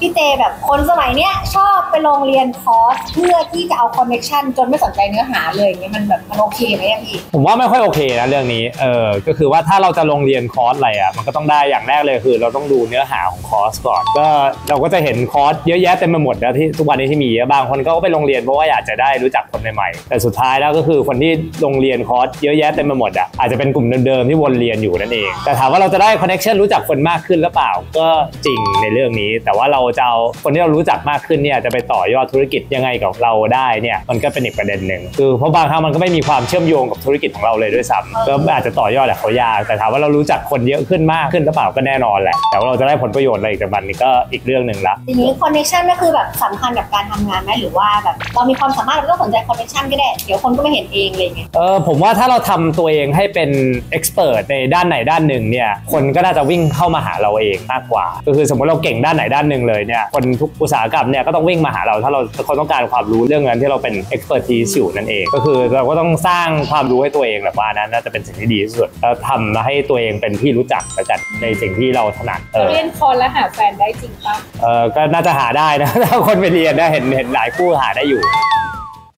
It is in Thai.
พี่เจแบบคนสมัยเนี้ยชอบไปลงเรียนคอร์สเพื่อที่จะเอา connection จนไม่สนใจเนื้อหาเลยอย่างเงี้ยมันแบบมันโอเคไหมอะพี่ ผมว่าไม่ค่อยโอเคนะเรื่องนี้ เออ ก็คือว่าถ้าเราจะลงเรียนคอร์สอะไรอะ มันก็ต้องได้อย่างแรกเลยคือ เราต้องดูเนื้อหาของคอร์สก่อน ก็เราก็จะเห็นคอร์สเยอะแยะเต็มไปหมดนะที่ทุกวันนี้ที่มีบางคนก็ไปลงเรียนเพราะว่าอยากจะได้รู้จักคนใหม่ๆ แต่สุดท้ายแล้วก็คือคนที่ลงเรียนคอร์สเยอะแยะเต็มไปหมดอะ อาจจะเป็นกลุ่มเดิมๆที่วนเรียนอยู่นั่นเอง แต่ถามว่าเราจะได้คอนเน t ชันรู้จักคนมากขึ้นหรือเปล่า ก็จริงในเรื่องนี้ แต่ว่าเราจะเอาคนที่เรารู้จักมากขึ้นเนี่ยจะไปต่อยอดธุรกิจยังไงกับเราได้เนี่ยมันก็เป็นอีกประเด็นหนึ่งคือเพราะบางครั้งมันก็ไม่มีความเชื่อมโยงกับธุรกิจของเราเลยด้วยซ้ำก็อาจจะต่อยอดแต่เขายากแต่ถามว่าเรารู้จักคนเยอะขึ้นมากขึ้นหรือเปล่าก็แน่นอนแหละ แต่ว่าเราจะได้ผลประโยชน์อะไรจากมันนี่ก็อีกเรื่องหนึ่งละทีนี้คอนเนคชันก็คือแบบสำคัญกับการทำงานไหมหรือว่าแบบเรามีความสามารถเราไม่ต้องสนใจคอนเนคชันก็ได้เดี๋ยวคนก็ไม่เห็นเองอะไรอย่างเงี้ยเออผมว่าถ้าเราทำตัวเองให้เป็นเอ็กซ์เพรสในด้านไหนด้านหนึ่งเนี่ยคนก็น่าจะวิ่งเข้ามาหาเราเองมากกว่าก็คือสมมติเราเก่งด้านไหนด้านหนึ่งเลยเนี่ยคนทุกอุตสาหกรรมเนี่ยก็ต้องวิ่งมาหาเราถ้าเราเขาต้องการความรู้เรื่องนั้นที่เราเป็นเอ็กซ์เพรสทีอยู่นั่นเอง ก็คือเราก็ต้องสร้างความรู้ให้ตัวเองแบบว่านั้นน่าจะเป็นสิ่งที่ดีที่สุดแล้วทำให้ตัวเองเป็นที่รู้จักแล้วกันในสิ่งที่เราถนัดเออเรียนคอนแล้วหาแฟนได้จริงปะเออก็น่าจะหาได้นะถ้าคนไปเรียนนะเห็นเห็นหลายคู่หาได้อยู่